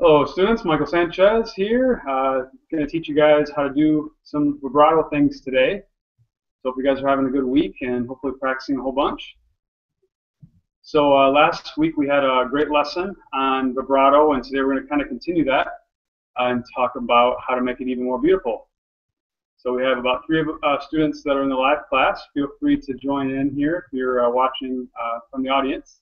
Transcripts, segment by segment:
Hello students, Michael Sanchez here. Uh, going to teach you guys how to do some vibrato things today. So hope you guys are having a good week and hopefully practicing a whole bunch. So uh, last week we had a great lesson on vibrato and today we're going to kind of continue that uh, and talk about how to make it even more beautiful. So we have about three uh, students that are in the live class. Feel free to join in here if you're uh, watching uh, from the audience.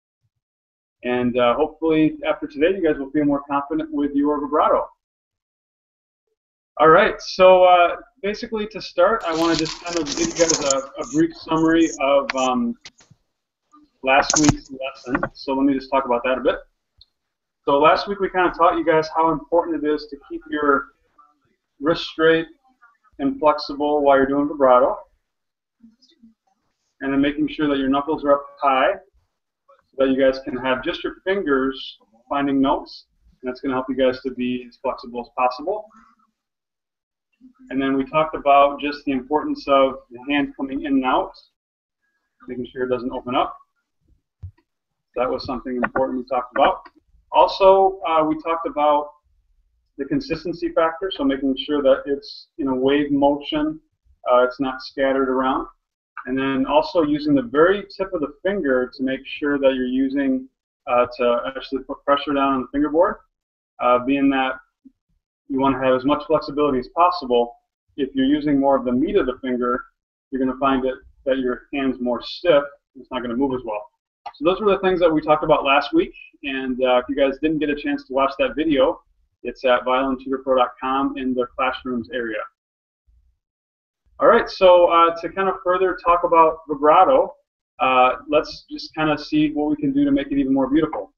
And uh, hopefully after today you guys will feel more confident with your vibrato. All right, so uh, basically to start, I want to just kind of give you guys a, a brief summary of um, last week's lesson. So let me just talk about that a bit. So last week we kind of taught you guys how important it is to keep your wrist straight and flexible while you're doing vibrato. And then making sure that your knuckles are up high so that you guys can have just your fingers finding notes. And that's going to help you guys to be as flexible as possible. And then we talked about just the importance of the hand coming in and out, making sure it doesn't open up. That was something important we talked about. Also, uh, we talked about the consistency factor, so making sure that it's in a wave motion, uh, it's not scattered around. And then also using the very tip of the finger to make sure that you're using uh, to actually put pressure down on the fingerboard, uh, being that you want to have as much flexibility as possible. If you're using more of the meat of the finger, you're going to find it that your hand's more stiff. It's not going to move as well. So those were the things that we talked about last week. And uh, if you guys didn't get a chance to watch that video, it's at violintutorpro.com in the classrooms area. All right, so uh, to kind of further talk about vibrato, uh, let's just kind of see what we can do to make it even more beautiful.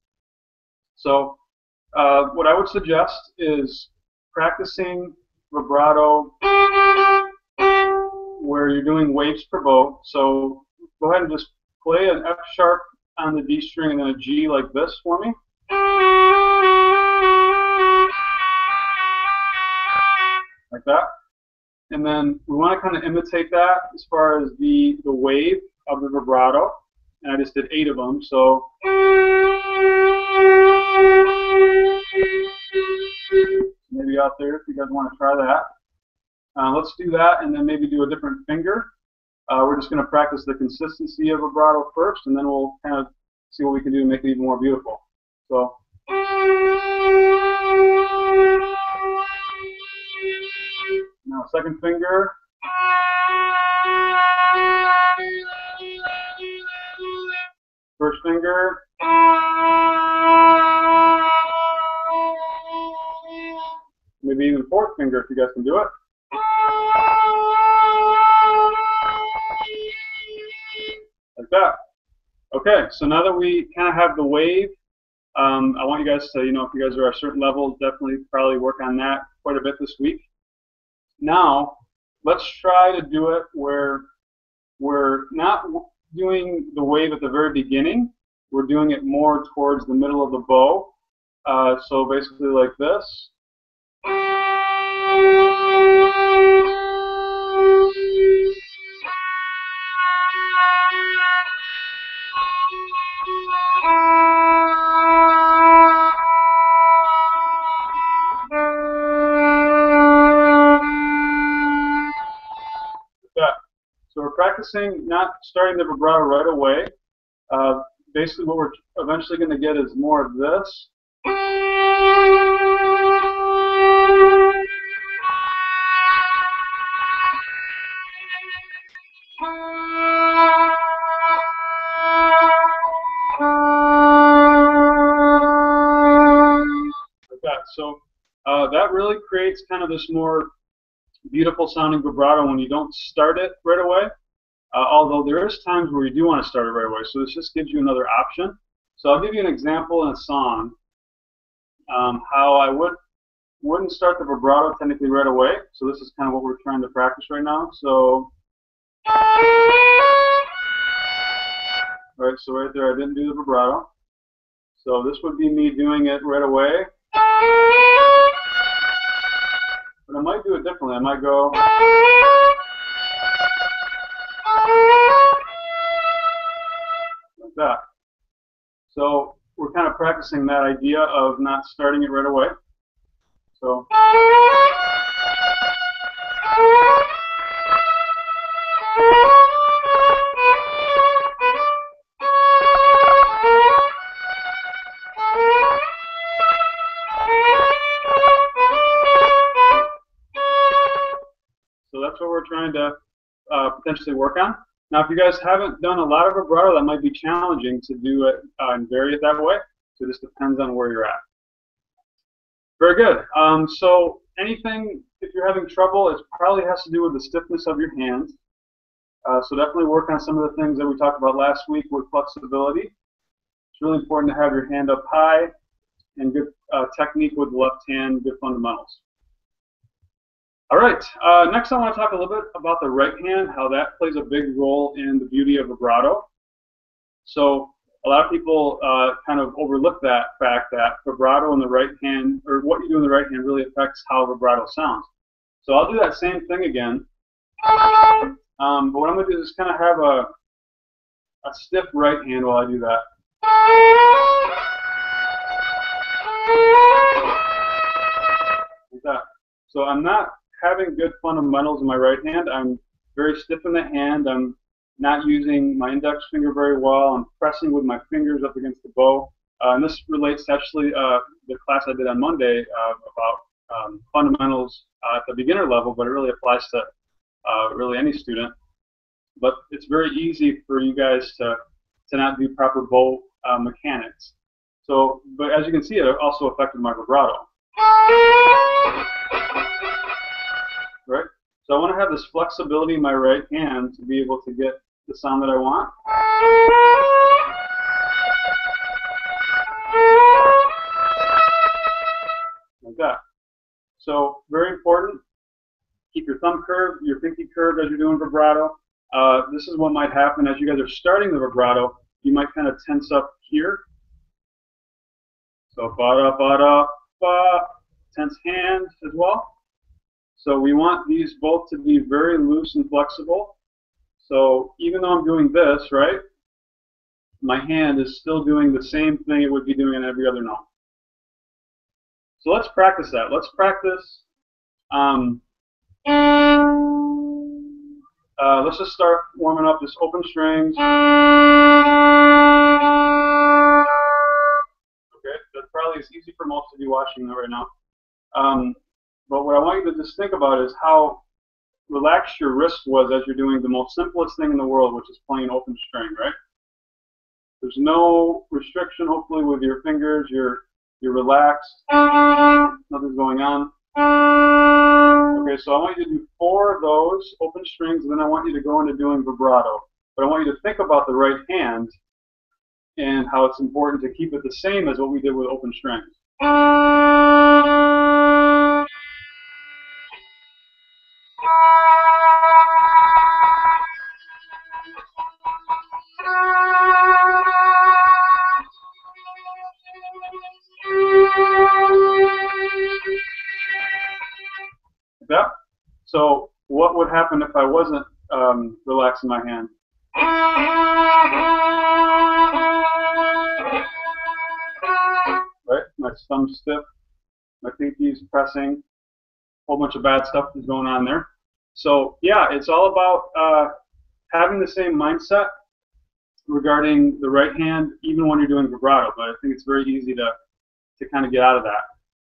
So uh, what I would suggest is practicing vibrato where you're doing waves per bow. So go ahead and just play an F sharp on the D string and then a G like this for me. Like that. And then we want to kind of imitate that as far as the, the wave of the vibrato. And I just did eight of them. So maybe out there if you guys want to try that. Uh, let's do that and then maybe do a different finger. Uh, we're just going to practice the consistency of vibrato first, and then we'll kind of see what we can do to make it even more beautiful. So. Now, second finger. First finger. Maybe even fourth finger if you guys can do it. Like that. Okay, so now that we kind of have the wave, um, I want you guys to, you know, if you guys are at a certain level, definitely probably work on that quite a bit this week. Now, let's try to do it where we're not doing the wave at the very beginning. We're doing it more towards the middle of the bow. Uh, so basically like this. Practicing not starting the vibrato right away. Uh, basically, what we're eventually going to get is more of this. Like that. So uh, that really creates kind of this more beautiful sounding vibrato when you don't start it right away. Uh, although there is times where you do want to start it right away. So this just gives you another option. So I'll give you an example in a song um, how I would wouldn't start the vibrato technically right away. So this is kind of what we're trying to practice right now. So all right, so right there I didn't do the vibrato. So this would be me doing it right away. But I might do it differently. I might go So we're kind of practicing that idea of not starting it right away. So. So that's what we're trying to uh, potentially work on. Now, if you guys haven't done a lot of vibrato, that might be challenging to do it uh, and vary it that way. So just depends on where you're at. Very good. Um, so anything, if you're having trouble, it probably has to do with the stiffness of your hands. Uh, so definitely work on some of the things that we talked about last week with flexibility. It's really important to have your hand up high and good uh, technique with the left hand, good fundamentals. All right, uh, next I want to talk a little bit about the right hand, how that plays a big role in the beauty of vibrato. So a lot of people uh, kind of overlook that fact that vibrato in the right hand, or what you do in the right hand really affects how vibrato sounds. So I'll do that same thing again. Um, but what I'm going to do is kind of have a, a stiff right hand while I do that. Like that. So I'm not having good fundamentals in my right hand. I'm very stiff in the hand. I'm not using my index finger very well. I'm pressing with my fingers up against the bow. Uh, and this relates to actually uh, the class I did on Monday uh, about um, fundamentals at the beginner level, but it really applies to uh, really any student. But it's very easy for you guys to, to not do proper bow uh, mechanics. So, but as you can see, it also affected my vibrato. Right? So I want to have this flexibility in my right hand to be able to get the sound that I want. Like that. So very important. Keep your thumb curved, your pinky curved as you're doing vibrato. Uh, this is what might happen as you guys are starting the vibrato. You might kind of tense up here. So ba da ba da ba. Tense hand as well. So we want these both to be very loose and flexible. So even though I'm doing this, right, my hand is still doing the same thing it would be doing on every other note. So let's practice that. Let's practice. Um, uh, let's just start warming up this open strings. Okay, that probably is easy for most of you watching right now. Um, but what I want you to just think about is how relaxed your wrist was as you're doing the most simplest thing in the world, which is playing open string, right? There's no restriction, hopefully, with your fingers. You're you're relaxed. Nothing's going on. Okay, so I want you to do four of those open strings, and then I want you to go into doing vibrato. But I want you to think about the right hand and how it's important to keep it the same as what we did with open strings. Happen if I wasn't um, relaxing my hand? Right? My thumb's stiff, my pinky's pressing, a whole bunch of bad stuff is going on there. So yeah, it's all about uh, having the same mindset regarding the right hand, even when you're doing vibrato. But I think it's very easy to to kind of get out of that.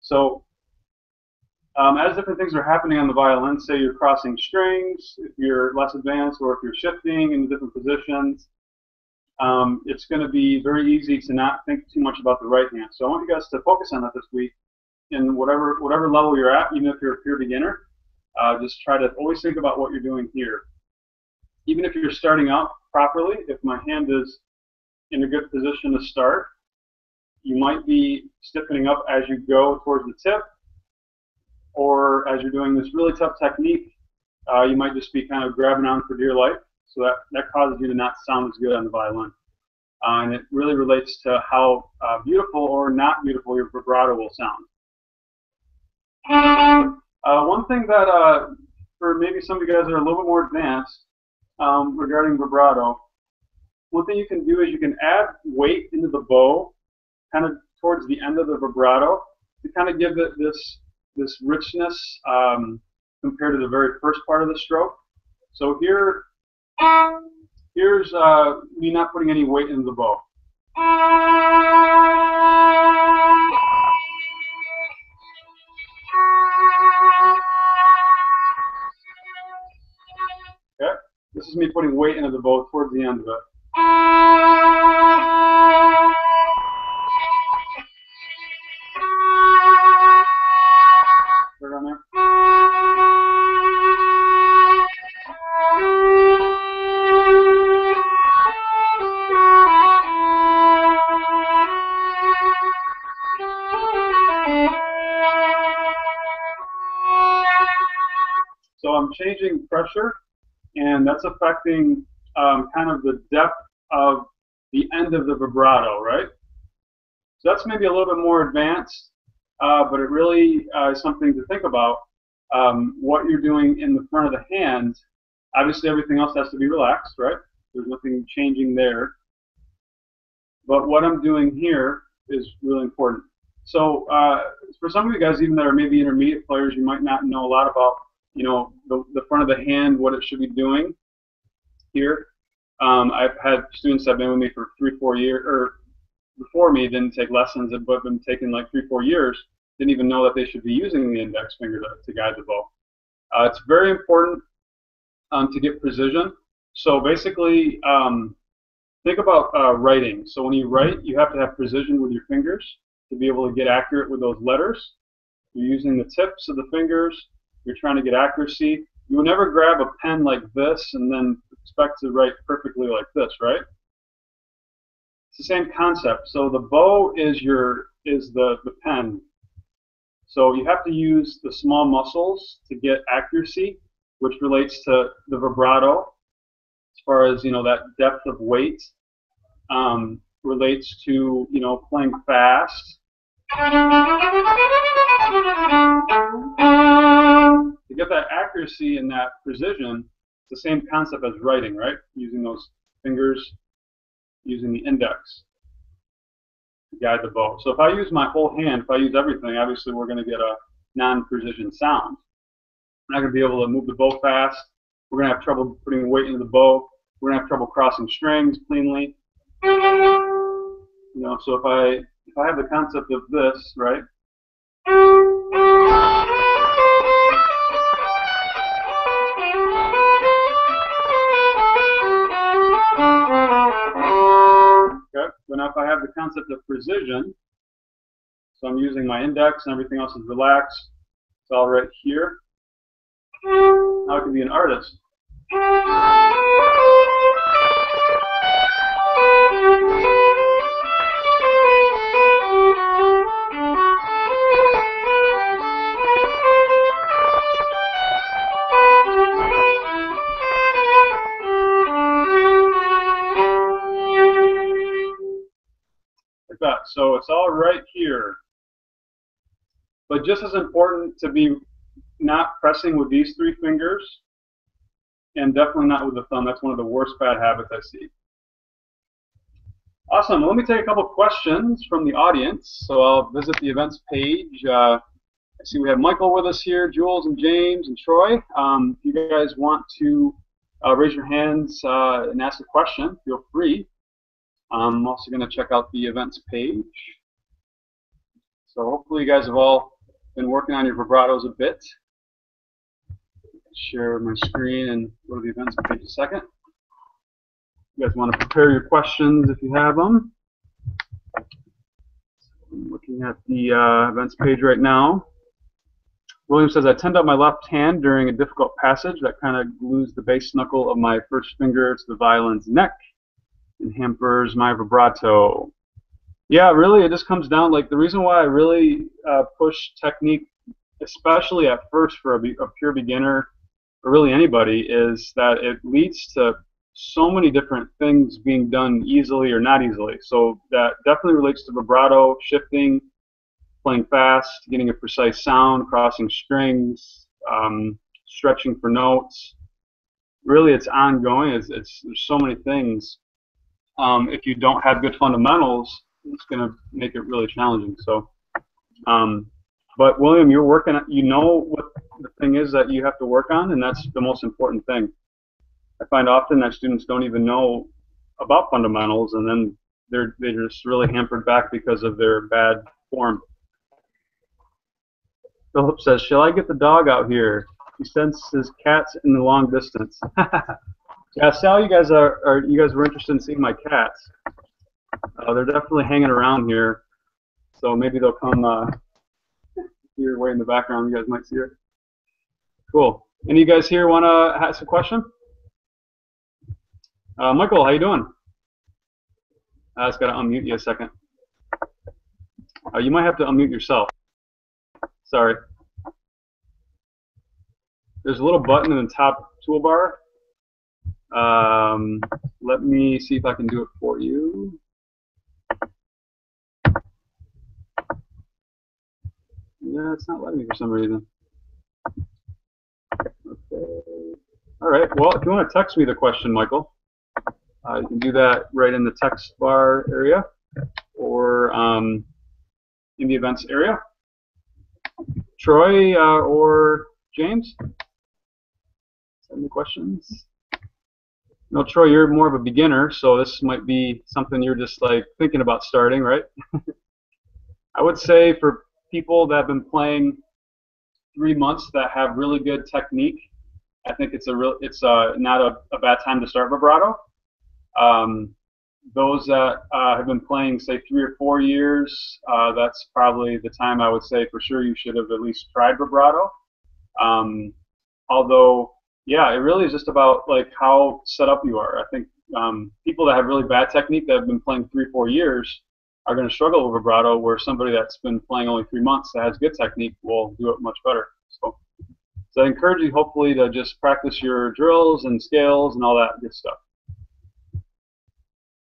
So um, as different things are happening on the violin, say you're crossing strings, if you're less advanced, or if you're shifting in different positions, um, it's going to be very easy to not think too much about the right hand. So I want you guys to focus on that this week in whatever whatever level you're at, even if you're a pure beginner. Uh, just try to always think about what you're doing here. Even if you're starting out properly, if my hand is in a good position to start, you might be stiffening up as you go towards the tip, or as you're doing this really tough technique, uh, you might just be kind of grabbing on for dear life. So that, that causes you to not sound as good on the violin. Uh, and it really relates to how uh, beautiful or not beautiful your vibrato will sound. Uh, one thing that, uh, for maybe some of you guys that are a little bit more advanced um, regarding vibrato, one thing you can do is you can add weight into the bow kind of towards the end of the vibrato to kind of give it this this richness um, compared to the very first part of the stroke. So here, here's uh, me not putting any weight in the bow. Okay, this is me putting weight into the bow towards the end of it. Changing pressure, and that's affecting um, kind of the depth of the end of the vibrato, right? So that's maybe a little bit more advanced, uh, but it really uh, is something to think about. Um, what you're doing in the front of the hand, obviously everything else has to be relaxed, right? There's nothing changing there. But what I'm doing here is really important. So uh, for some of you guys, even that are maybe intermediate players, you might not know a lot about, you know, the, the front of the hand, what it should be doing here. Um, I've had students that have been with me for three, four years, or before me didn't take lessons, and but been taking like three, four years, didn't even know that they should be using the index finger to, to guide the bow. Uh, it's very important um, to get precision. So basically, um, think about uh, writing. So when you write, you have to have precision with your fingers to be able to get accurate with those letters. You're using the tips of the fingers. You're trying to get accuracy. You will never grab a pen like this and then expect to write perfectly like this, right? It's the same concept. So the bow is your is the, the pen. So you have to use the small muscles to get accuracy, which relates to the vibrato, as far as you know that depth of weight um, relates to you know playing fast. To get that accuracy and that precision, it's the same concept as writing, right? Using those fingers, using the index to guide the bow. So if I use my whole hand, if I use everything, obviously we're going to get a non-precision sound. We're not going to be able to move the bow fast. We're going to have trouble putting weight into the bow. We're going to have trouble crossing strings cleanly. You know, so if I if I have the concept of this, right? If I have the concept of precision, so I'm using my index and everything else is relaxed, it's all right here. Now I can be an artist. So it's all right here. But just as important to be not pressing with these three fingers and definitely not with the thumb. That's one of the worst bad habits I see. Awesome. Let me take a couple questions from the audience. So I'll visit the events page. Uh, I see we have Michael with us here, Jules and James and Troy. Um, if you guys want to uh, raise your hands uh, and ask a question, feel free. I'm also going to check out the events page. So hopefully you guys have all been working on your vibratos a bit. Share my screen and go to the events page a second. You guys want to prepare your questions if you have them. So I'm looking at the uh, events page right now. William says, I tend up my left hand during a difficult passage that kind of glues the base knuckle of my first finger to the violin's neck and hampers my vibrato. Yeah, really, it just comes down, like, the reason why I really uh, push technique, especially at first for a, a pure beginner, or really anybody, is that it leads to so many different things being done easily or not easily. So that definitely relates to vibrato, shifting, playing fast, getting a precise sound, crossing strings, um, stretching for notes. Really, it's ongoing. It's, it's there's so many things. Um, if you don't have good fundamentals, it's going to make it really challenging. So, um, but William, you're working. You know what the thing is that you have to work on, and that's the most important thing. I find often that students don't even know about fundamentals, and then they're they're just really hampered back because of their bad form. Philip says, "Shall I get the dog out here?" He senses cats in the long distance. yeah, Sal, you guys are, are you guys were interested in seeing my cats? Uh, they're definitely hanging around here, so maybe they'll come uh, here way in the background. You guys might see it. Cool. Any of you guys here want to ask a question? Uh, Michael, how you doing? I just got to unmute you a second. Uh, you might have to unmute yourself. Sorry. There's a little button in the top toolbar. Um, let me see if I can do it for you. Yeah, it's not letting me for some reason. Okay. All right. Well, if you want to text me the question, Michael, uh, you can do that right in the text bar area or um, in the events area. Troy uh, or James? Any questions? No, Troy, you're more of a beginner, so this might be something you're just like thinking about starting, right? I would say for people that have been playing three months that have really good technique, I think it's a real, it's uh, not a, a bad time to start vibrato. Um, those that uh, have been playing, say, three or four years, uh, that's probably the time I would say for sure you should have at least tried vibrato. Um, although, yeah, it really is just about like how set up you are. I think um, people that have really bad technique that have been playing three, four years are going to struggle with vibrato, where somebody that's been playing only three months that has good technique will do it much better. So, so I encourage you hopefully to just practice your drills and scales and all that good stuff.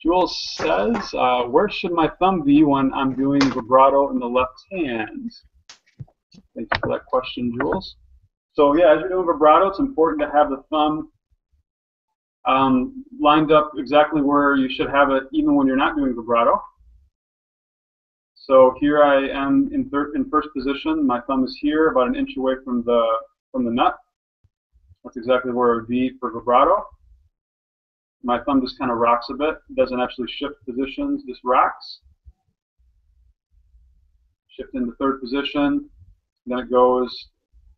Jules says, uh, where should my thumb be when I'm doing vibrato in the left hand? Thank you for that question, Jules. So yeah, as you're doing vibrato, it's important to have the thumb um, lined up exactly where you should have it even when you're not doing vibrato. So here I am in, in first position. My thumb is here, about an inch away from the from the nut. That's exactly where it would be for vibrato my thumb just kind of rocks a bit. It doesn't actually shift positions, just rocks. Shift into third position. Then it goes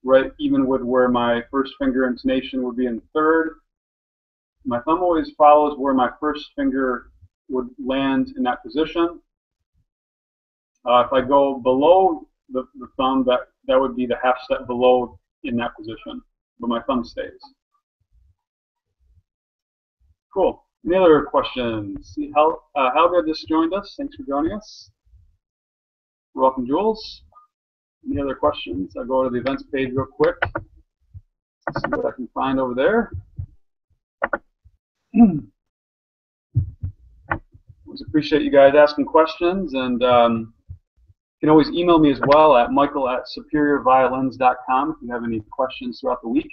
right even with where my first finger intonation would be in third. My thumb always follows where my first finger would land in that position. Uh, if I go below the, the thumb, that, that would be the half step below in that position, but my thumb stays. Cool. Any other questions? See, Hel uh, Helga just joined us. Thanks for joining us. Welcome, Jules. Any other questions? I'll go to the events page real quick. See what I can find over there. Always appreciate you guys asking questions, and um, you can always email me as well at michael at superiorviolins.com if you have any questions throughout the week.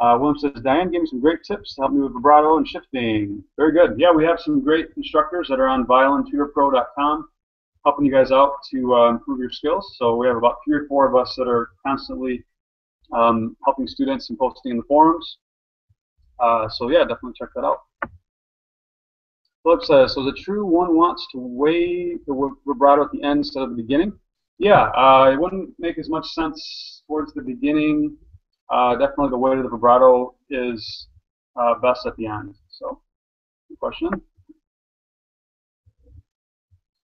Uh, William says, Diane gave me some great tips to help me with vibrato and shifting. Very good. Yeah, we have some great instructors that are on violintutorpro.com helping you guys out to uh, improve your skills. So we have about three or four of us that are constantly um, helping students and posting in the forums. Uh, so yeah, definitely check that out. Philip says, so the true one wants to weigh the vibrato at the end instead of the beginning? Yeah, uh, it wouldn't make as much sense towards the beginning uh, definitely the weight of the vibrato is uh, best at the end. So, question.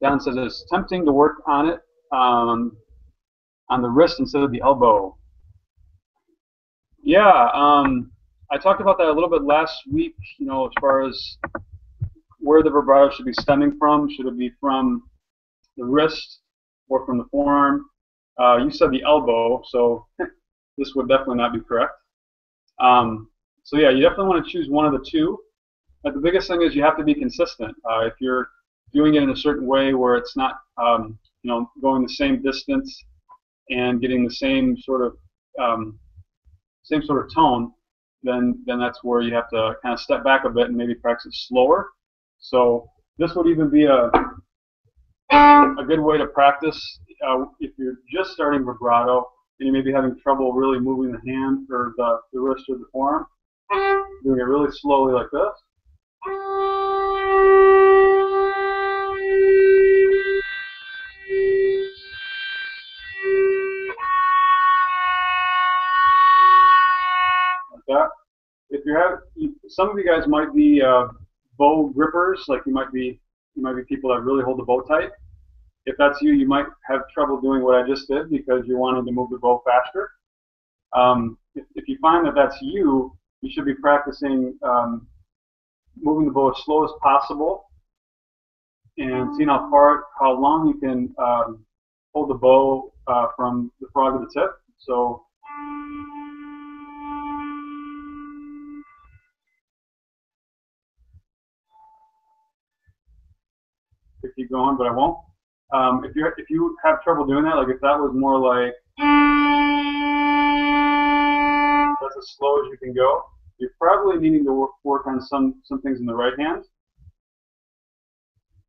Dan says it's tempting to work on it um, on the wrist instead of the elbow. Yeah, um, I talked about that a little bit last week. You know, as far as where the vibrato should be stemming from. Should it be from the wrist or from the forearm? Uh, you said the elbow, so this would definitely not be correct. Um, so yeah, you definitely want to choose one of the two. But the biggest thing is you have to be consistent. Uh, if you're doing it in a certain way where it's not, um, you know, going the same distance and getting the same sort of um, same sort of tone, then then that's where you have to kind of step back a bit and maybe practice slower. So this would even be a a good way to practice uh, if you're just starting vibrato and you may be having trouble really moving the hand or the, the wrist or the forearm, doing it really slowly like this. You're having, some of you guys might be uh, bow grippers, like you might be, you might be people that really hold the bow tight. If that's you, you might have trouble doing what I just did because you're wanting to move the bow faster. Um, if, if, you find that that's you, you should be practicing um, moving the bow as slow as possible and seeing how far, how long you can um, hold the bow uh, from the frog to the tip. So keep going, but I won't. Um, if you if you have trouble doing that, like if that was more like that's as slow as you can go, you're probably needing to work, work on some some things in the right hand.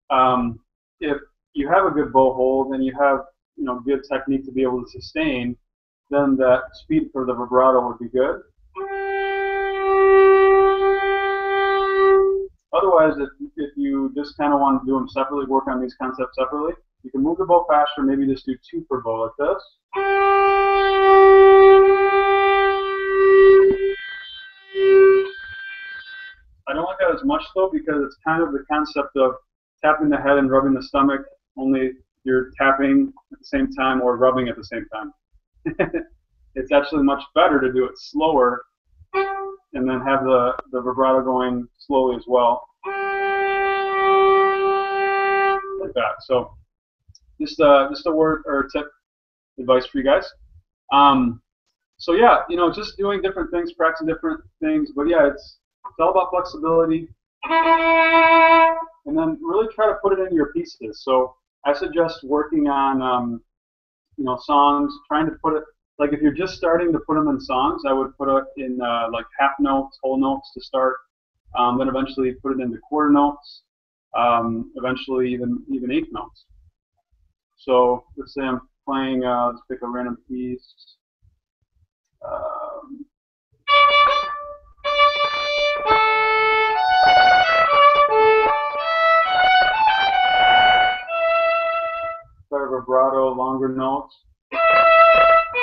Um, if you have a good bow hold and you have you know good technique to be able to sustain, then that speed for the vibrato would be good. If, if you just kind of want to do them separately, work on these concepts separately, you can move the bow faster, maybe just do two per bow like this. I don't like that as much though because it's kind of the concept of tapping the head and rubbing the stomach, only you're tapping at the same time or rubbing at the same time. it's actually much better to do it slower and then have the, the vibrato going slowly as well. Like that. So just uh, just a word or tip advice for you guys. Um, so yeah, you know, just doing different things, practicing different things. But yeah, it's it's all about flexibility. And then really try to put it into your pieces. So I suggest working on um, you know songs, trying to put it like if you're just starting to put them in songs, I would put it in uh, like half notes, whole notes to start. Um, then eventually put it into quarter notes. Um, eventually even even eighth notes. So let's say I'm playing. Uh, let's pick a random piece. Um, start vibrato, longer notes. So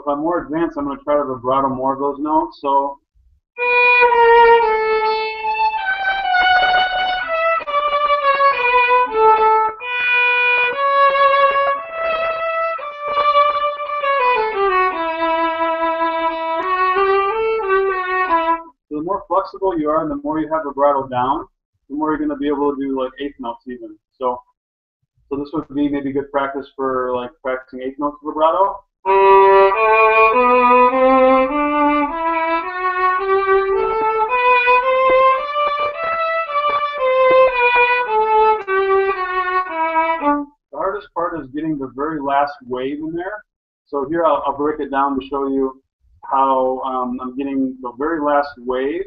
if I'm more advanced, I'm going to try to vibrato more of those notes. So flexible you are, and the more you have vibrato down, the more you're going to be able to do like eighth notes even. So, so this would be maybe good practice for like practicing eighth notes vibrato. The hardest part is getting the very last wave in there. So here I'll, I'll break it down to show you how um, I'm getting the very last wave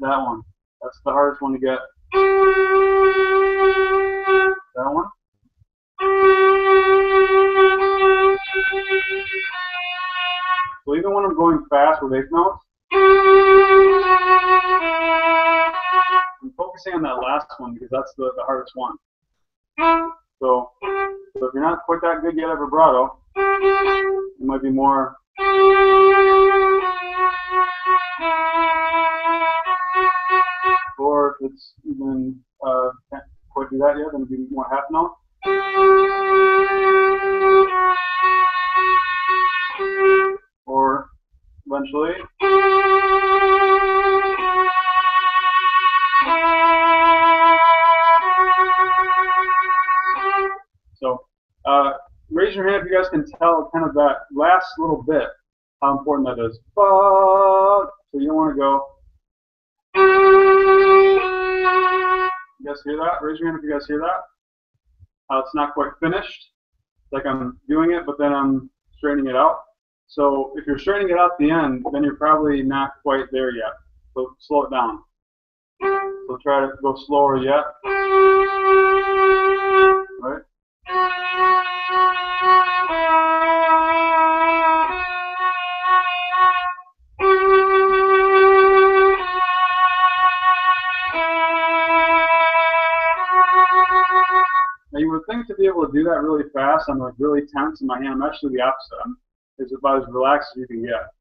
that one. That's the hardest one to get. That one. So even when I'm going fast with eighth notes, I'm focusing on that last one because that's the, the hardest one. So, so if you're not quite that good yet at vibrato, it might be more or if it's even uh, can't quite do that yet, then it'd be more half note. Or eventually. So uh, raise your hand if you guys can tell kind of that last little bit how important that is. But so you don't want to go. You guys hear that? Raise your hand if you guys hear that. How it's not quite finished. Like I'm doing it, but then I'm straightening it out. So if you're straightening it out at the end, then you're probably not quite there yet. So slow it down. So try to go slower yet. Do that really fast, I'm like really tense in my hand. I'm actually the opposite. I'm is about as relaxed as you can get.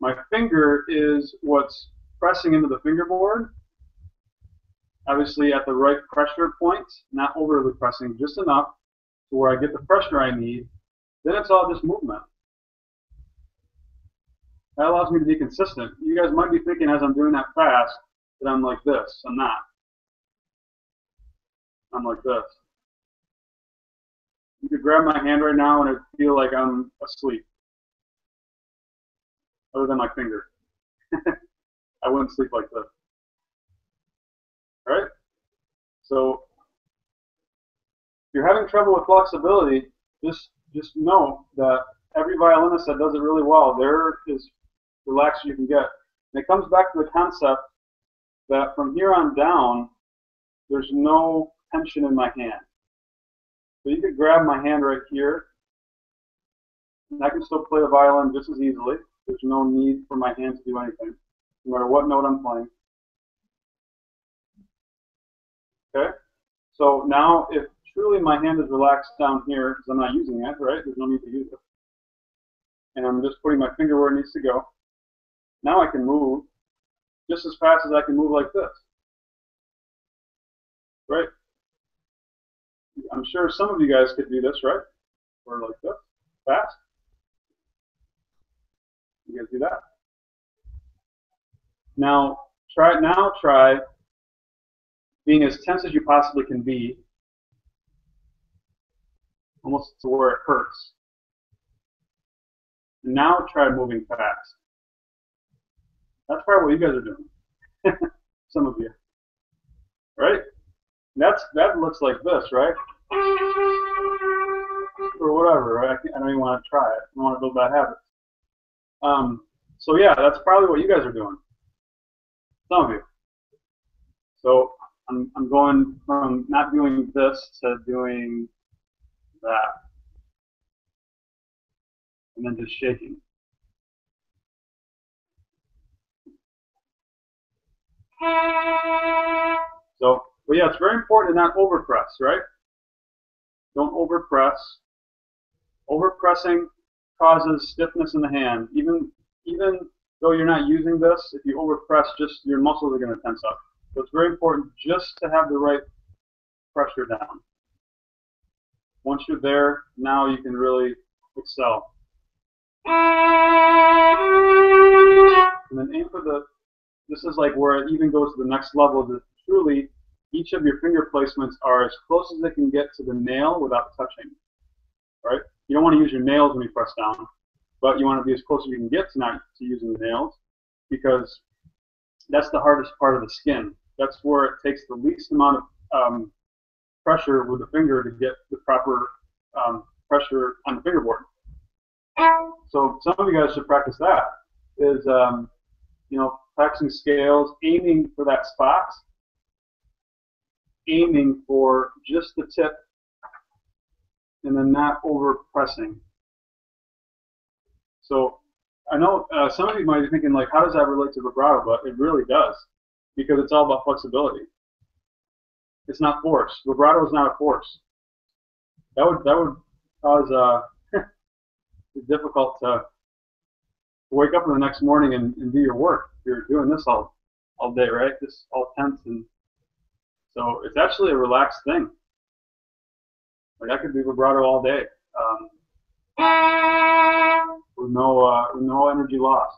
My finger is what's pressing into the fingerboard, obviously at the right pressure point, not overly pressing, just enough to where I get the pressure I need. Then it's all just movement. That allows me to be consistent. You guys might be thinking as I'm doing that fast that I'm like this. I'm not. I'm like this. You could grab my hand right now and it feel like I'm asleep. Other than my finger. I wouldn't sleep like this. Alright? So if you're having trouble with flexibility, just just know that every violinist that does it really well, there is relaxed you can get. And it comes back to the concept that from here on down, there's no tension in my hand. So you could grab my hand right here, and I can still play the violin just as easily. There's no need for my hand to do anything, no matter what note I'm playing. Okay? So now, if truly my hand is relaxed down here, because I'm not using it, right? There's no need to use it. And I'm just putting my finger where it needs to go. Now I can move just as fast as I can move like this. Right? I'm sure some of you guys could do this, right? Or like this, fast. You guys do that. Now, try now try being as tense as you possibly can be, almost to where it hurts. Now try moving fast. That's probably what you guys are doing. Some of you. Right? That's that looks like this, right? Or whatever. Right? I don't even want to try it. I want to build bad habits. Um, so yeah, that's probably what you guys are doing. Some of you. So I'm I'm going from not doing this to doing that, and then just shaking. So but yeah, it's very important to not overpress, right? Don't overpress. Overpressing causes stiffness in the hand. Even even though you're not using this, if you overpress, just your muscles are going to tense up. So it's very important just to have the right pressure down. Once you're there, now you can really excel. And then aim for the, this is like where it even goes to the next level, to truly each of your finger placements are as close as they can get to the nail without touching. Right? You don't want to use your nails when you press down, but you want to be as close as you can get to not to using the nails because that's the hardest part of the skin. That's where it takes the least amount of um, pressure with the finger to get the proper um, pressure on the fingerboard. So some of you guys should practice that. Is um, you know practicing scales, aiming for that spot, aiming for just the tip and then not over pressing. So I know uh, some of you might be thinking like, how does that relate to vibrato? But it really does because it's all about flexibility. It's not force. Vibrato is not a force. That would that would cause uh, difficult to wake up in the next morning and, and do your work. You're doing this all all day, right? Just all tense and so it's actually a relaxed thing. Like I could do vibrato all day um, with no uh, with no energy lost.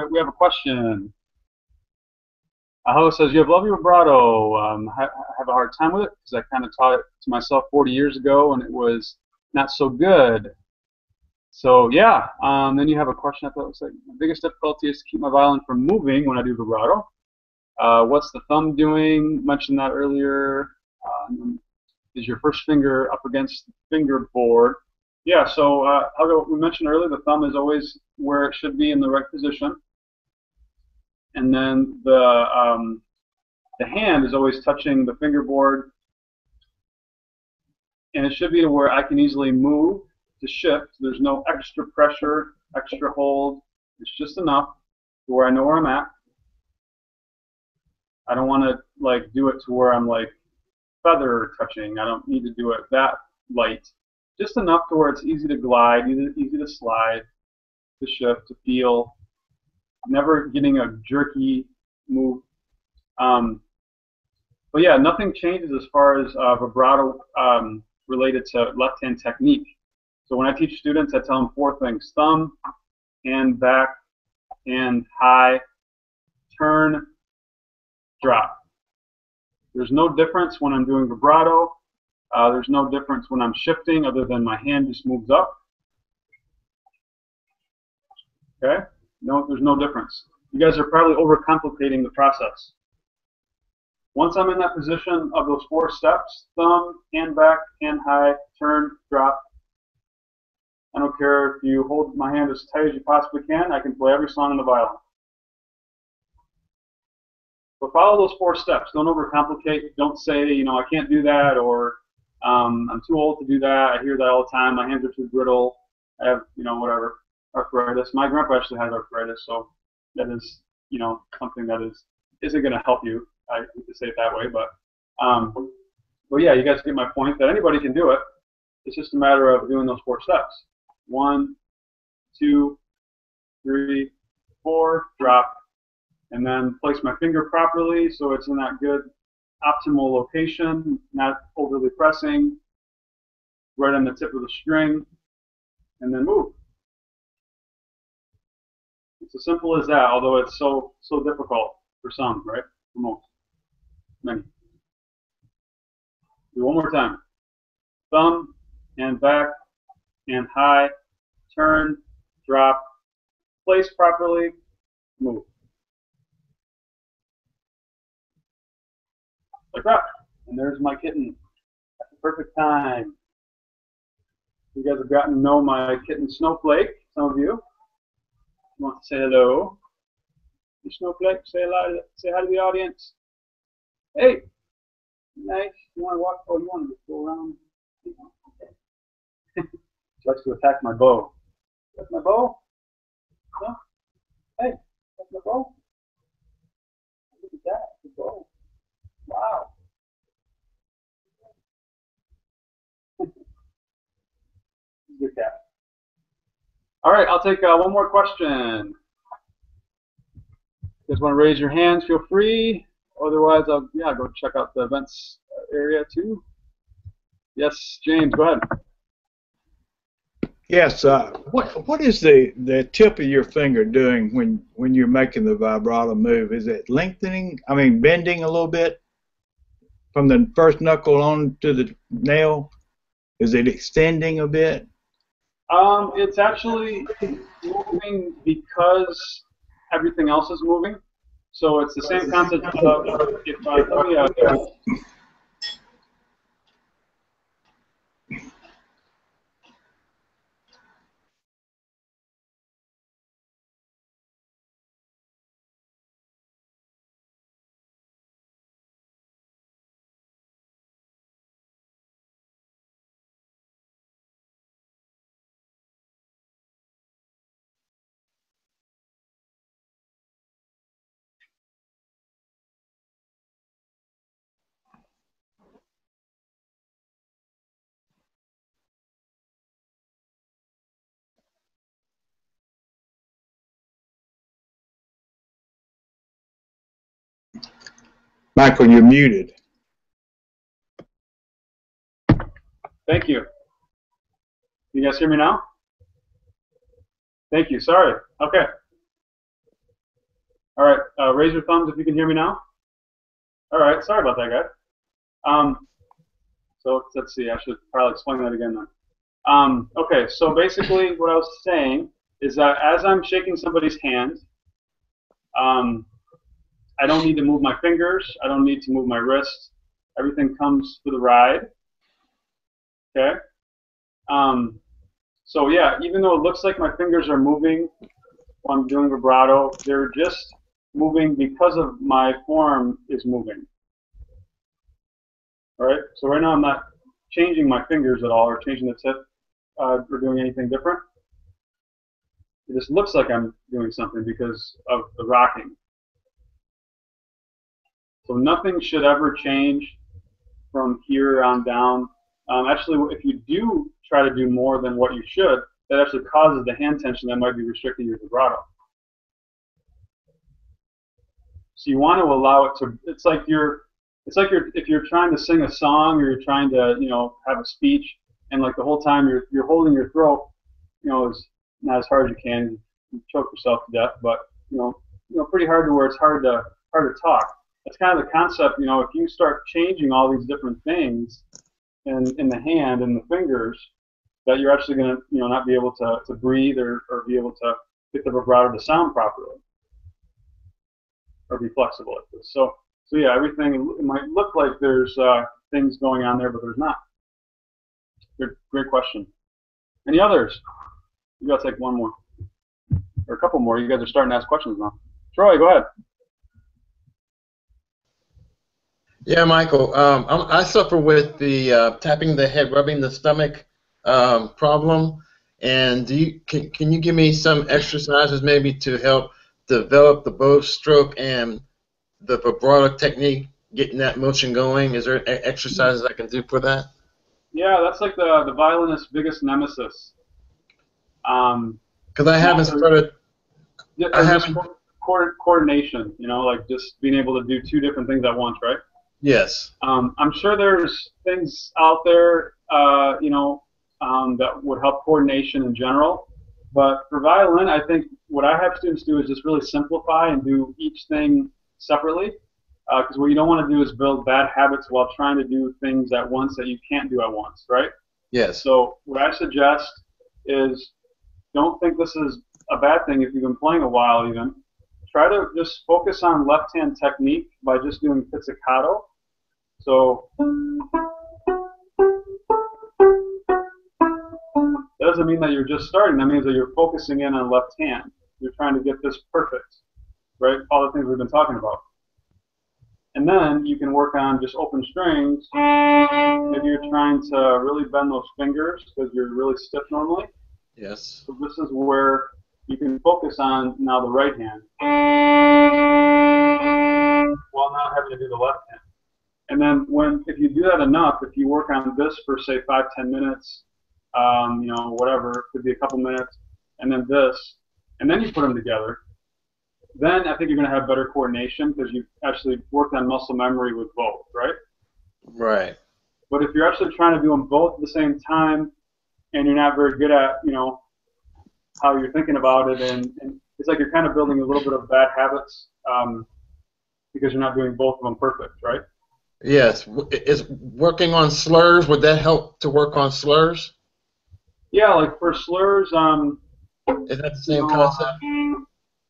Got we have a question. Aho says, you have lovely vibrato. Um, I have a hard time with it because I kind of taught it to myself 40 years ago and it was not so good. So yeah, um, then you have a question I thought it was like, my biggest difficulty is to keep my violin from moving when I do vibrato. Uh, what's the thumb doing? Mentioned that earlier. Um, is your first finger up against the fingerboard? Yeah, so uh, we mentioned earlier, the thumb is always where it should be in the right position. And then the, um, the hand is always touching the fingerboard. And it should be to where I can easily move to shift. There's no extra pressure, extra hold. It's just enough to where I know where I'm at. I don't want to like do it to where I'm like feather touching. I don't need to do it that light just enough to where it's easy to glide, easy, easy to slide, to shift, to feel. Never getting a jerky move. Um, but yeah, nothing changes as far as uh, vibrato um, related to left hand technique. So when I teach students, I tell them four things: thumb, hand back, and high, turn, drop. There's no difference when I'm doing vibrato uh, there's no difference when I'm shifting other than my hand just moves up. Okay? No, there's no difference. You guys are probably overcomplicating the process. Once I'm in that position of those four steps, thumb, hand back, hand high, turn, drop. I don't care if you hold my hand as tight as you possibly can, I can play every song on the violin. But follow those four steps. Don't overcomplicate. Don't say, you know, I can't do that or um, I'm too old to do that. I hear that all the time. My hands are too brittle. I have, you know, whatever, arthritis. My grandpa actually has arthritis, so that is, you know, something that is isn't going to help you. I hate to say it that way, but, um, but yeah, you guys get my point that anybody can do it. It's just a matter of doing those four steps. One, two, three, four, drop, and then place my finger properly so it's in that good optimal location, not overly pressing, right on the tip of the string, and then move. It's as simple as that, although it's so so difficult for some, right? For most. Many. Do one more time. Thumb and back and high, turn, drop, place properly, move. Like. And there's my kitten at the perfect time. You guys have gotten to know my kitten Snowflake, some of you. you want to say hello? Hey, Snowflake, say hello, say hi to the audience. Hey, nice. You want to walk? Oh, you want to just go around? she likes to attack my bow. That's my bow? Huh? Hey, that's my bow? Look at that, the bow. Wow. Good cat. All right, I'll take uh, one more question. If You guys want to raise your hands, feel free. Otherwise, I'll yeah go check out the events area too. Yes, James, go ahead. Yes. Uh, what what is the the tip of your finger doing when when you're making the vibrato move? Is it lengthening? I mean, bending a little bit? From the first knuckle on to the nail? Is it extending a bit? Um, it's actually moving because everything else is moving. So it's the same concept of if I, let me, Michael, you're muted. Thank you. You guys hear me now? Thank you. Sorry. Okay. All right, uh, raise your thumbs if you can hear me now. All right, sorry about that, guys. Um, so let's see, I should probably explain that again then. Um, okay, so basically what I was saying is that as I'm shaking somebody's hand, um, I don't need to move my fingers. I don't need to move my wrist. Everything comes for the ride. Okay. Um, so yeah, even though it looks like my fingers are moving when I'm doing vibrato, they're just moving because of my form is moving. All right. So right now I'm not changing my fingers at all or changing the tip uh, or doing anything different. It just looks like I'm doing something because of the rocking. So nothing should ever change from here on down. Um, actually, if you do try to do more than what you should, that actually causes the hand tension that might be restricting your vibrato. So you want to allow it to. It's like you're. It's like you're if you're trying to sing a song or you're trying to you know have a speech and like the whole time you're you're holding your throat, you know, as not as hard as you can. You choke yourself to death, but you know, you know, pretty hard to where it's hard to hard to talk that's kind of the concept. You know, if you start changing all these different things in in the hand and the fingers, that you're actually going to you know not be able to to breathe or or be able to get the vibrato to sound properly or be flexible like this. So so yeah, everything it might look like there's uh, things going on there, but there's not. Good, great question. Any others? We got to take one more or a couple more. You guys are starting to ask questions now. Troy, go ahead. Yeah, Michael. Um, i suffer with the uh, tapping the head, rubbing the stomach um, problem. And do you, can, can you give me some exercises maybe to help develop the bow stroke and the vibrato technique, getting that motion going? Is there exercises I can do for that? Yeah, that's like the, the violinist's biggest nemesis. Because um, I haven't started. I haven't. coordination, you know, like just being able to do two different things at once, right? Yes. Um, I'm sure there's things out there, uh, you know, um, that would help coordination in general. But for violin, I think what I have students do is just really simplify and do each thing separately. Because uh, what you don't want to do is build bad habits while trying to do things at once that you can't do at once, right? Yes. So what I suggest is don't think this is a bad thing if you've been playing a while even. Try to just focus on left hand technique by just doing pizzicato so that doesn't mean that you're just starting. That means that you're focusing in on left hand. You're trying to get this perfect, right? All the things we've been talking about. And then you can work on just open strings. Maybe you're trying to really bend those fingers because you're really stiff normally. Yes. So this is where you can focus on now the right hand while not having to do the left hand. And then when if you do that enough, if you work on this for say five, ten minutes, um, you know, whatever, could be a couple minutes, and then this, and then you put them together, then I think you're going to have better coordination because you've actually worked on muscle memory with both, right? Right. But if you're actually trying to do them both at the same time, and you're not very good at, you know, how you're thinking about it, and, and it's like you're kind of building a little bit of bad habits um, because you're not doing both of them perfect, right? Yes. Is working on slurs, would that help to work on slurs? Yeah, like for slurs, um, is that the same you know, concept?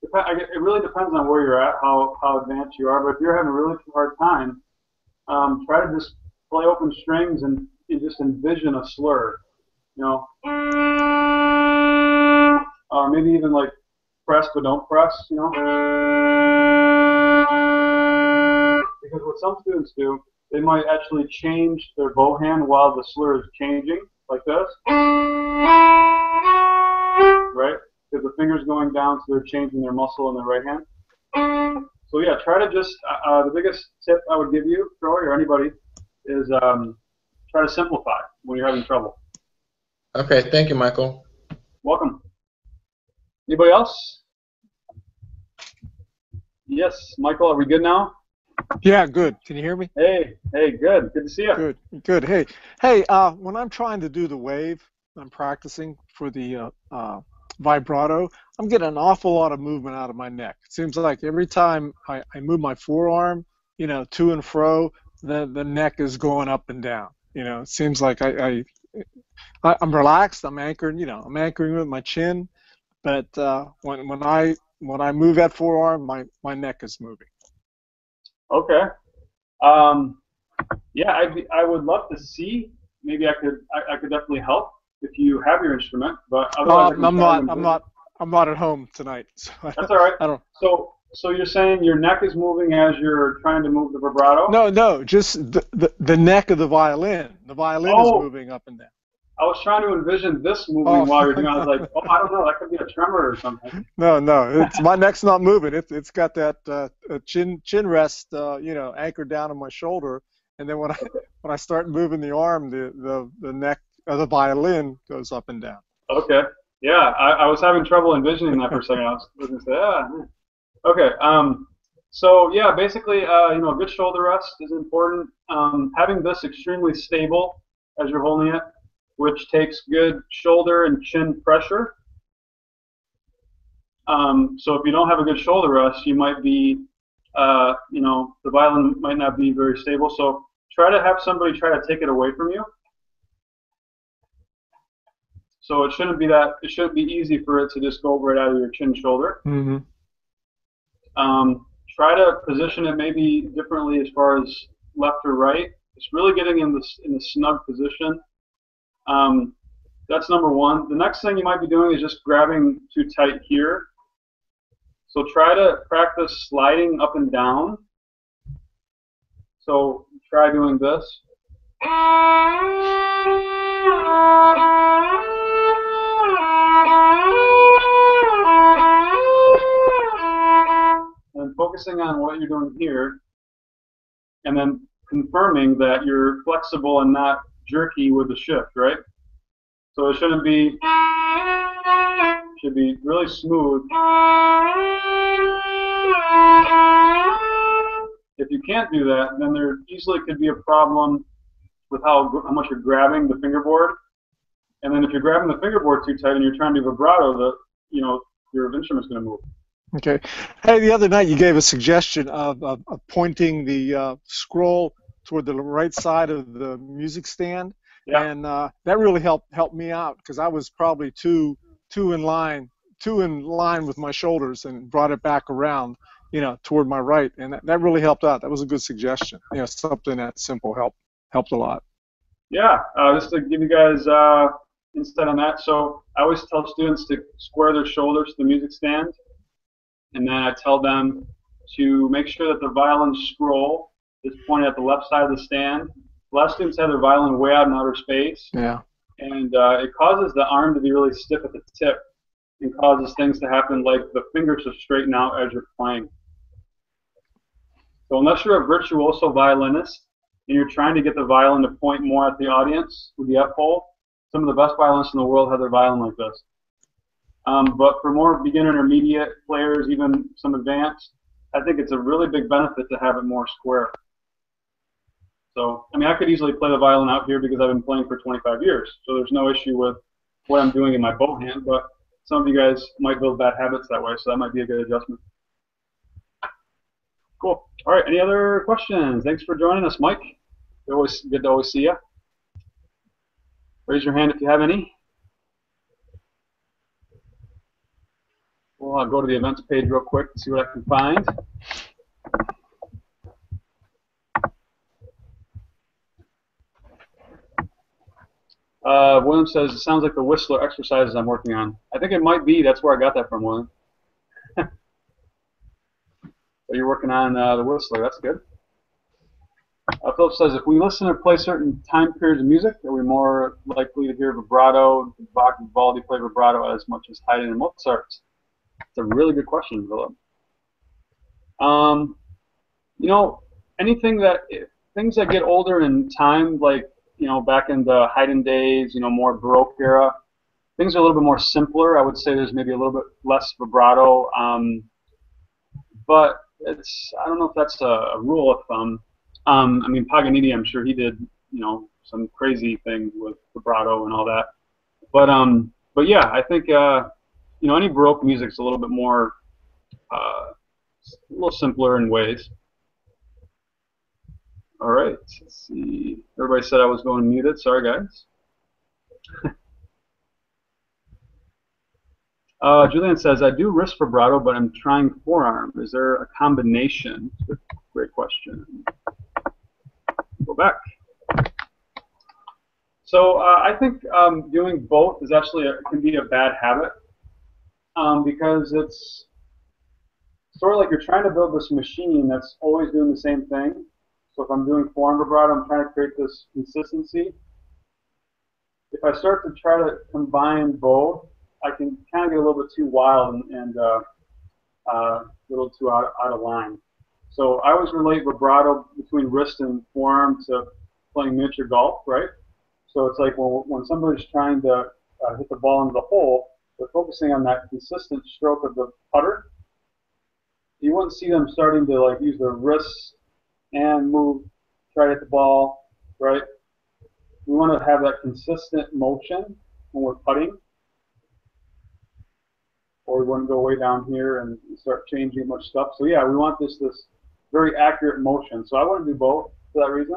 It really depends on where you're at, how, how advanced you are. But if you're having a really hard time, um, try to just play open strings and, and just envision a slur. You know, or maybe even like press but don't press. You know. What some students do, they might actually change their bow hand while the slur is changing, like this. Right? Because the finger's going down, so they're changing their muscle in their right hand. So yeah, try to just, uh, uh, the biggest tip I would give you, Troy, or anybody, is um, try to simplify when you're having trouble. Okay, thank you, Michael. Welcome. Anybody else? Yes, Michael, are we good now? Yeah, good. Can you hear me? Hey, hey, good. Good to see you. Good, good. Hey, hey. Uh, when I'm trying to do the wave, I'm practicing for the uh, uh, vibrato, I'm getting an awful lot of movement out of my neck. It seems like every time I, I move my forearm, you know, to and fro, the the neck is going up and down. You know, it seems like I, I I'm relaxed. I'm anchored. You know, I'm anchoring with my chin, but uh, when when I when I move that forearm, my my neck is moving. Okay. Um, yeah, I I would love to see. Maybe I could I, I could definitely help if you have your instrument, but otherwise uh, I'm not I'm not I'm not at home tonight. So That's all right. I don't. So so you're saying your neck is moving as you're trying to move the vibrato? No, no, just the, the, the neck of the violin. The violin Oh. is moving up and down. I was trying to envision this moving Oh. while you're doing. it. I was like, oh, I don't know, that could be a tremor or something. No, no, it's my neck's not moving. It's it's got that uh, uh, chin chin rest, uh, you know, anchored down on my shoulder, and then when I when I start moving the arm, the the, the neck of the violin goes up and down. Okay. Yeah, I, I was having trouble envisioning that for a second. I was going to say, ah. Okay. Um, so yeah, basically, uh, you know, a good shoulder rest is important. Um, having this extremely stable as you're holding it, which takes good shoulder and chin pressure. Um, so if you don't have a good shoulder rest, you might be, uh, you know, the violin might not be very stable. So try to have somebody try to take it away from you. So it shouldn't be that. It shouldn't be easy for it to just go right out of your chin shoulder. Mm-hmm. Um, try to position it maybe differently as far as left or right. It's really getting in the in the snug position. Um, that's number one. The next thing you might be doing is just grabbing too tight here. So try to practice sliding up and down. So try doing this. and focusing on what you're doing here, and then confirming that you're flexible and not jerky with the shift, right? So it shouldn't be, should be really smooth. If you can't do that, then there easily could be a problem with how, how much you're grabbing the fingerboard. And then if you're grabbing the fingerboard too tight and you're trying to do vibrato, the you know your instrument's going to move. Okay. Hey, the other night you gave a suggestion of, of, of pointing the uh, scroll toward the right side of the music stand, Yeah. and uh, that really helped helped me out because I was probably too too in line too in line with my shoulders and brought it back around, you know, toward my right, and that, that really helped out. That was a good suggestion. You know, something that simple helped helped a lot. Yeah, uh, just to give you guys uh, insight on that. So I always tell students to square their shoulders to the music stand, and then I tell them to make sure that the violin scroll is pointed at the left side of the stand. A lot of students have their violin way out in outer space, Yeah. and uh, it causes the arm to be really stiff at the tip and causes things to happen like the fingers to straighten out as you're playing. So unless you're a virtuoso violinist and you're trying to get the violin to point more at the audience with the F hole, some of the best violinists in the world have their violin like this. Um, but for more beginner intermediate players, even some advanced, I think it's a really big benefit to have it more square. So, I mean, I could easily play the violin out here because I've been playing for 25 years. So there's no issue with what I'm doing in my bow hand, but some of you guys might build bad habits that way, so that might be a good adjustment. Cool. All right, any other questions? Thanks for joining us, Mike. Always, good to always see you. Raise your hand if you have any. Well, I'll go to the events page real quick to see what I can find. Uh, William says, it sounds like the Whistler exercises I'm working on. I think it might be. That's where I got that from, William. so you're working on uh, the Whistler. That's good. Uh, Philip says, if we listen or play certain time periods of music, are we more likely to hear vibrato? Did Bach and Vivaldi play vibrato as much as Haydn and Mozart? It's a really good question, Philip. Um, you know, anything that things that get older in time, like you know, back in the Haydn days, you know, more Baroque era, things are a little bit more simpler. I would say there's maybe a little bit less vibrato, um, but it's I don't know if that's a, a rule of thumb. Um, I mean, Paganini, I'm sure he did, you know, some crazy things with vibrato and all that. But um, but yeah, I think uh, you know, any Baroque music's a little bit more, uh, a little simpler in ways. All right, let's see. Everybody said I was going muted. Sorry, guys. uh, Julian says, I do wrist vibrato, but I'm trying forearm. Is there a combination? Great question. Go back. So uh, I think um, doing both is actually a, can be a bad habit um, because it's sort of like you're trying to build this machine that's always doing the same thing. So if I'm doing forearm vibrato, I'm trying to create this consistency. If I start to try to combine both, I can kind of get a little bit too wild and, and uh, uh, a little too out, out of line. So I always relate vibrato between wrist and forearm to playing miniature golf, right? So it's like when, when somebody's trying to uh, hit the ball into the hole, they're focusing on that consistent stroke of the putter. You wouldn't see them starting to like use their wrists and move, try to hit the ball, right? We want to have that consistent motion when we're putting. Or we want to go way down here and start changing much stuff. So yeah, we want this this very accurate motion. So I want to do both for that reason.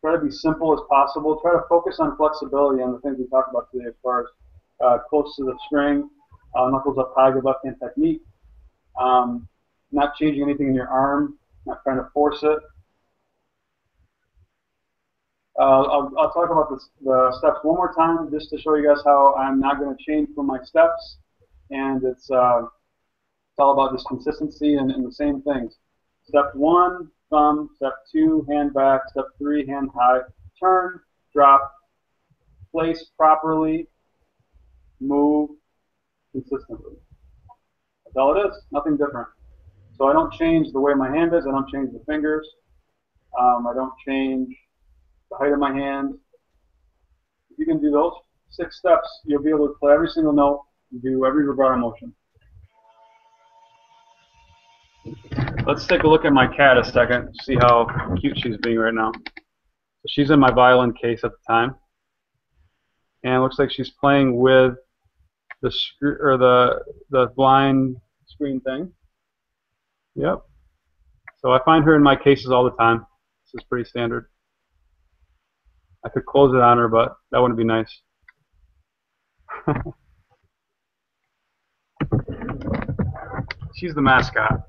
Try to be simple as possible. Try to focus on flexibility and the things we talked about today as far as uh, close to the string, uh, knuckles up high, good left hand technique. Um, not changing anything in your arm, not trying to force it. Uh, I'll, I'll, talk about this, the steps one more time just to show you guys how I'm not going to change from my steps. And it's, uh, it's all about this consistency and, and the same things. Step one, thumb. Step two, hand back. Step three, hand high. Turn, drop, place properly, move consistently. That's all it is. Nothing different. So I don't change the way my hand is. I don't change the fingers. Um, I don't change the height of my hand. If you can do those six steps, you'll be able to play every single note and do every vibrato motion. Let's take a look at my cat a second, see how cute she's being right now. She's in my violin case at the time. And looks like she's playing with the or the the blind screen thing. Yep. So I find her in my cases all the time. This is pretty standard. I could close it on her, but that wouldn't be nice. She's the mascot.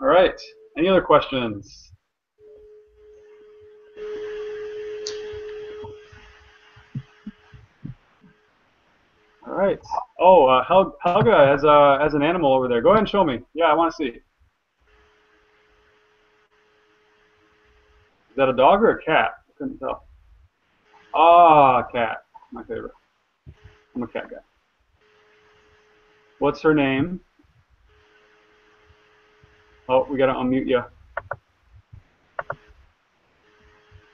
All right. Any other questions? All right. Oh, uh, Hel Helga has, a, has an animal over there. Go ahead and show me. Yeah, I want to see. Is that a dog or a cat? I couldn't tell. Ah, cat. My favorite. I'm a cat guy. What's her name? Oh, we gotta unmute you.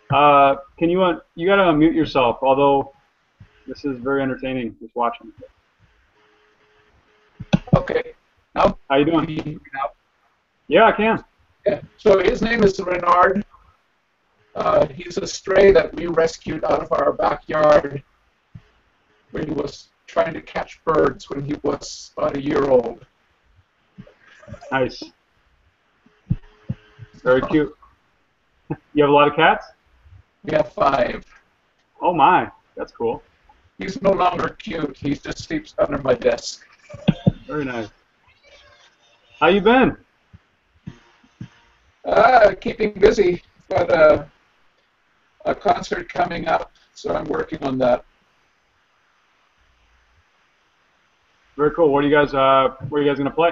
Uh, can you un you gotta unmute yourself? Although this is very entertaining just watching. Okay. Now. How you doing? Yeah, I can. Yeah. So his name is Renard. Uh, he's a stray that we rescued out of our backyard when he was trying to catch birds when he was about a year old. Nice. Very cute. You have a lot of cats? We have five. Oh my, that's cool. He's no longer cute. He just sleeps under my desk. Very nice. How you been? Uh, keeping busy. Got a, a concert coming up, so I'm working on that. Very cool. What are you guys? Uh, where are you guys gonna play?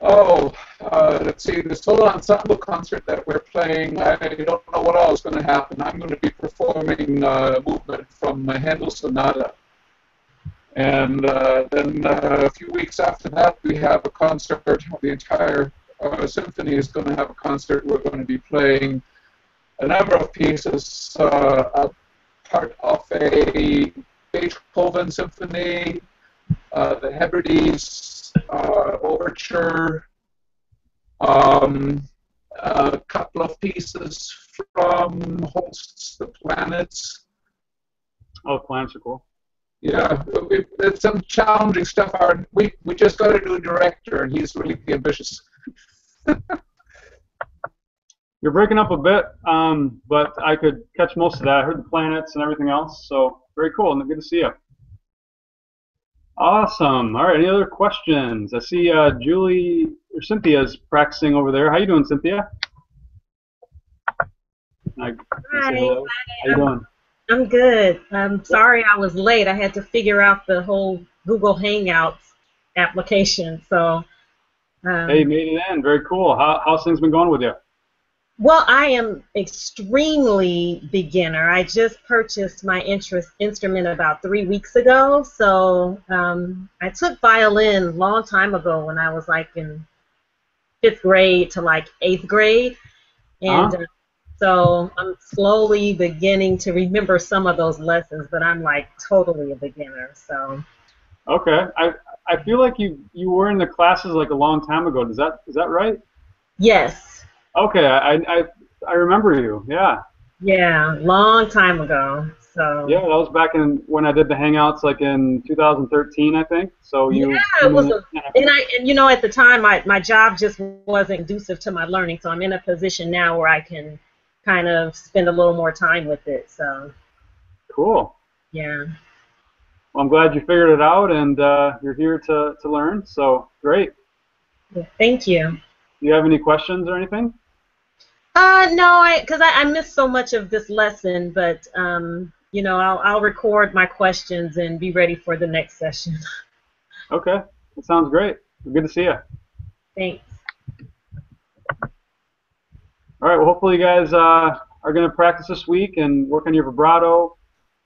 Oh, uh, let's see. this whole ensemble concert that we're playing. I don't know what all is going to happen. I'm going to be performing uh, movement from Handel Sonata, and uh, then uh, a few weeks after that, we have a concert. The entire uh, symphony is going to have a concert. We're going to be playing a number of pieces, uh, part of a Beethoven symphony, the Hebrides uh, overture, um, a couple of pieces from Holst's The Planets, Oh, plants are cool. Yeah, we, it's some challenging stuff. Our, we we just got a new director, and he's really ambitious. You're breaking up a bit, um, but I could catch most of that. I heard the planets and everything else, so very cool and good to see you. Awesome. All right. Any other questions? I see uh, Julie or Cynthia's practicing over there. How you doing, Cynthia? Hi. How you doing? I'm good. I'm sorry I was late. I had to figure out the whole Google Hangouts application. So. Um, hey, made it in. Very cool. How, how's things been going with you? Well, I am extremely beginner. I just purchased my interest instrument about three weeks ago. So um, I took violin a long time ago when I was like in fifth grade to like eighth grade, and Uh-huh. uh, so I'm slowly beginning to remember some of those lessons. But I'm like totally a beginner. So Okay. I I feel like you you were in the classes like a long time ago. Is that is that right? yes, Okay. I I I remember you. Yeah. yeah, long time ago. So Yeah. That was back in when I did the Hangouts, like in 2013, I think. So you. Yeah, it was a- and I and you know at the time my, my job just wasn't conducive to my learning, so I'm in a position now where I can kind of spend a little more time with it. So Cool. yeah. Well, I'm glad you figured it out and uh, you're here to, to learn. So great. Yeah, Thank you. Do you have any questions or anything? Uh no, I because I, I missed so much of this lesson, but um you know I'll I'll record my questions and be ready for the next session. Okay. That sounds great. Good to see you. Thanks. All right. Well, hopefully you guys uh, are going to practice this week and work on your vibrato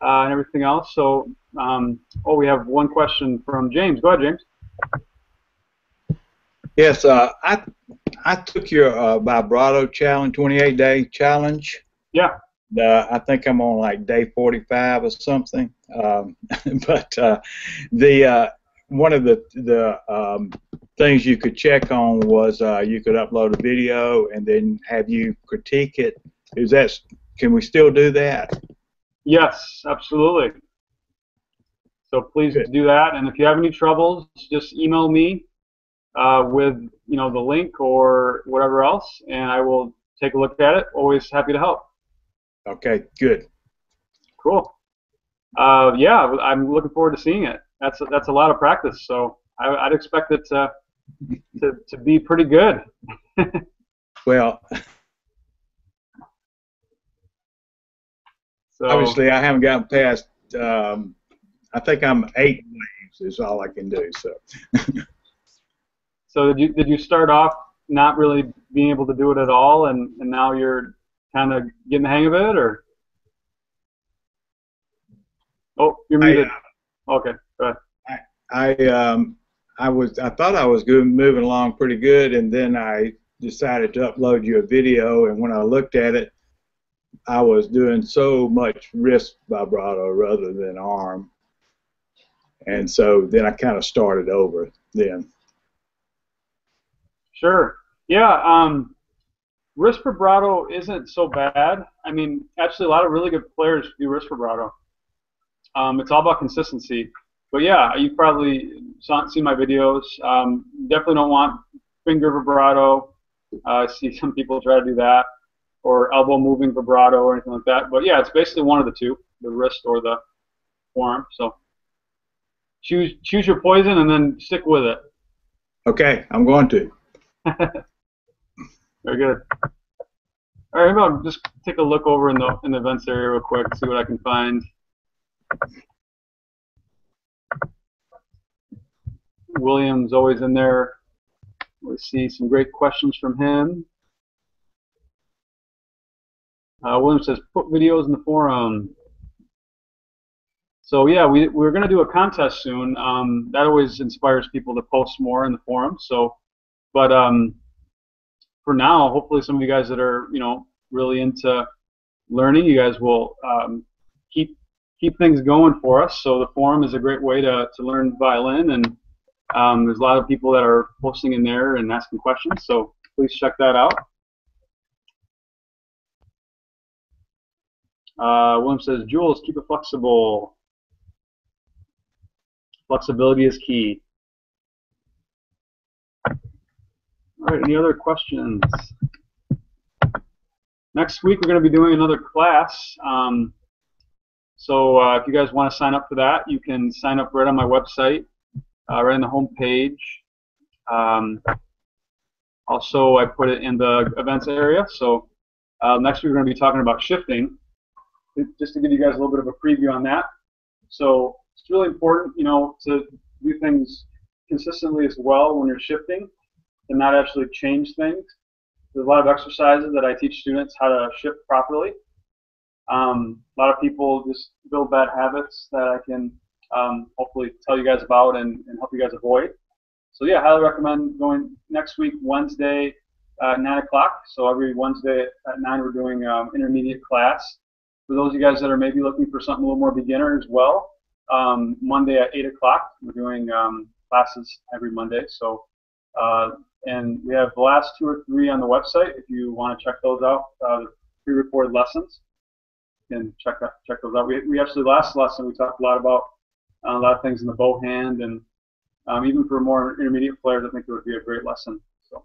uh, and everything else. So, um, oh, we have one question from James. Go ahead, James. Yes, uh, I I took your uh, vibrato challenge, 28 day challenge. Yeah. Uh, I think I'm on like day 45 or something. Um, but uh, the uh, one of the the um, things you could check on was uh, you could upload a video and then have you critique it. Is that can we still do that? Yes, absolutely. So please Good. do that. And if you have any troubles, just email me uh, with you know the link or whatever else, and I will take a look at it. Always happy to help. Okay, good. Cool. Uh, yeah, I'm looking forward to seeing it. That's a, that's a lot of practice, so I, I'd expect it to, to to be pretty good. Well, So obviously I haven't gotten past. Um, I think I'm eight waves is all I can do. So. so did you did you start off not really being able to do it at all, and and now you're kind of getting the hang of it, or? Oh, you're I, muted. uh, Okay, go ahead. I um I was I thought I was good, moving along pretty good, and then I decided to upload you a video, and when I looked at it, I was doing so much wrist vibrato rather than arm, and so then I kind of started over then. Sure. Yeah. Um, wrist vibrato isn't so bad. I mean, actually, a lot of really good players do wrist vibrato. Um, it's all about consistency. But yeah, you've probably seen my videos. Um, definitely don't want finger vibrato. Uh, I see some people try to do that, or elbow moving vibrato or anything like that. But yeah, it's basically one of the two, the wrist or the forearm. So choose choose your poison and then stick with it. Okay, I'm going to. Very good. All right, I'll just take a look over in the in the events area real quick, see what I can find. William's always in there. We see some great questions from him. Uh, William says, put videos in the forum. So yeah, we, we're going to do a contest soon. Um, that always inspires people to post more in the forum. So, but um, for now, hopefully some of you guys that are, you know, really into learning, you guys will um, keep keep things going for us. So the forum is a great way to, to learn violin, and um, there's a lot of people that are posting in there and asking questions. So please check that out. Uh, William says, Jules, keep it flexible. Flexibility is key. All right, any other questions? Next week, we're going to be doing another class. Um, so uh, if you guys want to sign up for that, you can sign up right on my website, uh, right on the home page. Um, also, I put it in the events area. So uh, next week, we're going to be talking about shifting just to give you guys a little bit of a preview on that. So it's really important, you know, to do things consistently as well when you're shifting and not actually change things. There's a lot of exercises that I teach students how to shift properly. Um, a lot of people just build bad habits that I can um, hopefully tell you guys about and, and, help you guys avoid. So yeah, I highly recommend going next week, Wednesday, uh, 9 o'clock. So every Wednesday at 9 we're doing um, intermediate class for those of you guys that are maybe looking for something a little more beginner as well, um, Monday at 8 o'clock, we're doing um, classes every Monday. So, uh, and we have the last two or three on the website if you want to check those out, uh, the pre-recorded lessons. You can check out, check those out. We, we actually, last lesson, we talked a lot about uh, a lot of things in the bow hand, and um, even for more intermediate players, I think it would be a great lesson. So,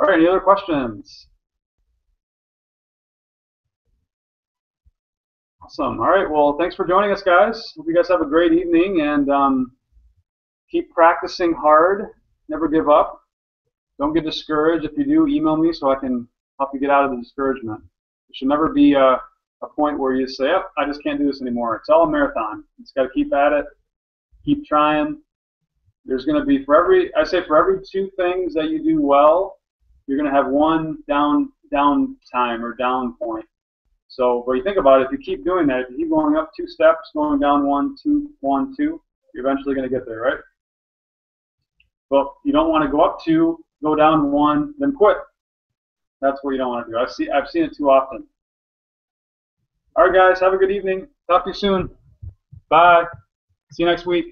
all right, any other questions? Awesome. All right. Well, thanks for joining us, guys. Hope you guys have a great evening and um, keep practicing hard. Never give up. Don't get discouraged. If you do, email me so I can help you get out of the discouragement. It should never be a, a point where you say, oh, I just can't do this anymore. It's all a marathon. It's got to keep at it, keep trying. There's going to be, for every, I say for every two things that you do well, you're going to have one down, down time or down point. So, but you think about it, if you keep doing that, if you keep going up two steps, going down one, two, one, two, you're eventually going to get there, right? But you don't want to go up two, go down one, then quit. That's what you don't want to do. I've seen I've seen it too often. All right, guys, have a good evening. Talk to you soon. Bye. See you next week.